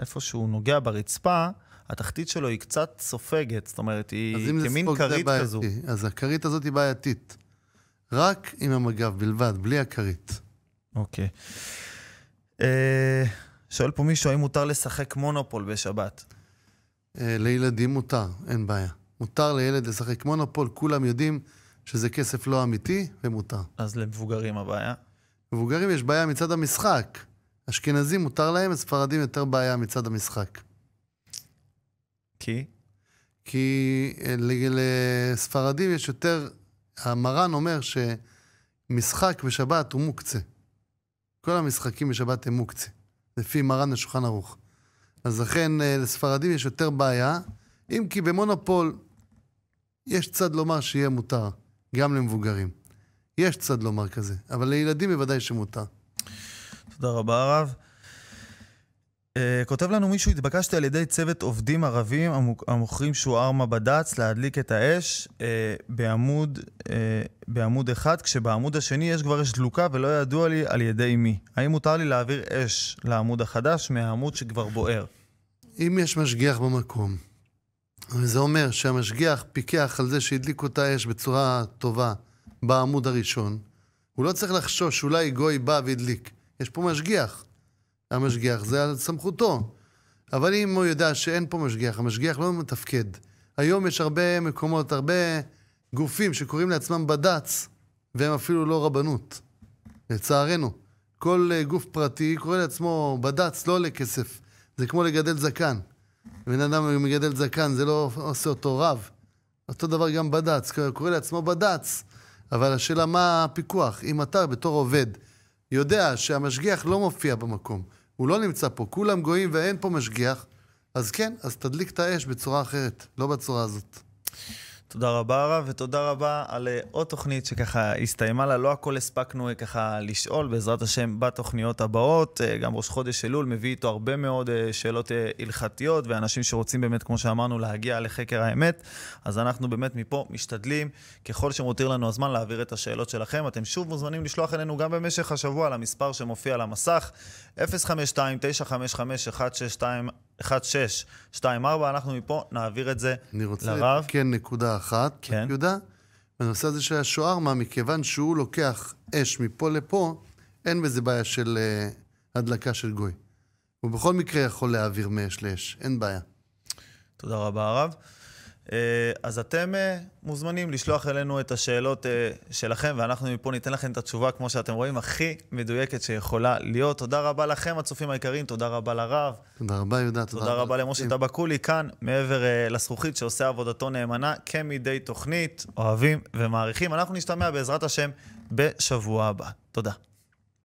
איפה שהוא נוגע ברצפה, התחתית שלו היא קצת סופגת, זאת אומרת, היא כמין כרית. כזו. אז הכרית הזאת היא בעייתית. רק עם המג"ב בלבד, בלי הכרית. אוקיי. אה, שואל פה מישהו, האם מותר לשחק מונופול בשבת? אה, לילדים מותר, אין בעיה. מותר לילד לשחק מונופול, כולם יודעים שזה כסף לא אמיתי, ומותר. אז למבוגרים הבעיה. מבוגרים יש בעיה מצד המשחק. אשכנזים מותר להם, ספרדים יותר בעיה מצד המשחק. כי? כי אה, לספרדים יש יותר... המרן אומר שמשחק בשבת הוא מוקצה. כל המשחקים בשבת הם מוקצה, לפי מרן השולחן ערוך. אז לכן אה, לספרדים יש יותר בעיה, אם כי במונופול יש צד לומר שיהיה מותר, גם למבוגרים. יש צד לומר כזה, אבל לילדים בוודאי שמותר. תודה רבה, הרב. Uh, כותב לנו מישהו, התבקשתי על ידי צוות עובדים ערבים המוכרים שוער בד"ץ להדליק את האש uh, בעמוד, uh, בעמוד אחד, כשבעמוד השני יש כבר אש דלוקה ולא ידוע לי על ידי מי. האם מותר לי להעביר אש לעמוד החדש מהעמוד שכבר בוער? אם יש משגיח במקום, וזה אומר שהמשגיח פיקח על זה שהדליקו את האש בצורה טובה בעמוד הראשון, הוא לא צריך לחשוש שאולי גוי בא והדליק. יש פה משגיח. המשגיח זה על סמכותו. אבל אם הוא יודע שאין פה משגיח, המשגיח לא מתפקד. היום יש הרבה מקומות, הרבה גופים שקוראים לעצמם בד"ץ, והם אפילו לא רבנות. לצערנו. כל אה, גוף פרטי קורא לעצמו בד"ץ, לא עולה כסף. זה כמו לגדל זקן. בן אדם מגדל זקן, זה לא עושה אותו רב. אותו דבר גם בד"ץ, קורא לעצמו בד"ץ, אבל השאלה מה הפיקוח. אם אתה בתור עובד יודע שהמשגיח לא מופיע במקום, הוא לא נמצא פה, כולם גויים ואין פה משגיח, אז כן, אז תדליק את האש בצורה אחרת, לא בצורה הזאת. תודה רבה הרב, ותודה רבה על uh, עוד תוכנית שככה הסתיימה לה. לא הכל הספקנו uh, ככה לשאול, בעזרת השם, בתוכניות הבאות. Uh, גם ראש חודש אלול מביא איתו הרבה מאוד שאלות הלכתיות, ואנשים שרוצים באמת, כמו שאמרנו, להגיע לחקר האמת. אז אנחנו באמת מפה משתדלים, ככל שמותיר לנו הזמן, להעביר את השאלות שלכם. אתם שוב מוזמנים לשלוח אלינו גם במשך השבוע למספר שמופיע על המסך, 052 955 162 1624, אנחנו מפה נעביר את זה אני רוצה לרב. לתקן נקודה אחת, כן. יהודה, בנושא הזה של השוערמה, מכיוון שהוא לוקח אש מפה לפה, אין בזה בעיה של uh, הדלקה של גוי. הוא בכל מקרה יכול להעביר מאש לאש, אין בעיה. תודה רבה, הרב. אה, אז אתם אה, מוזמנים לשלוח אלינו את השאלות אה, שלכם, ואנחנו מפה ניתן לכם את התשובה, כמו שאתם רואים, הכי מדויקת שיכולה להיות. תודה רבה לכם, הצופים היקרים, תודה רבה לרב. תודה רבה, יהודה. תודה רבה למשה טבקולי כאן, מעבר לזכוכית, שעושה עבודתו נאמנה, כמדי תוכנית, אוהבים ומעריכים. אנחנו נשתמע בעזרת השם בשבוע הבא. תודה.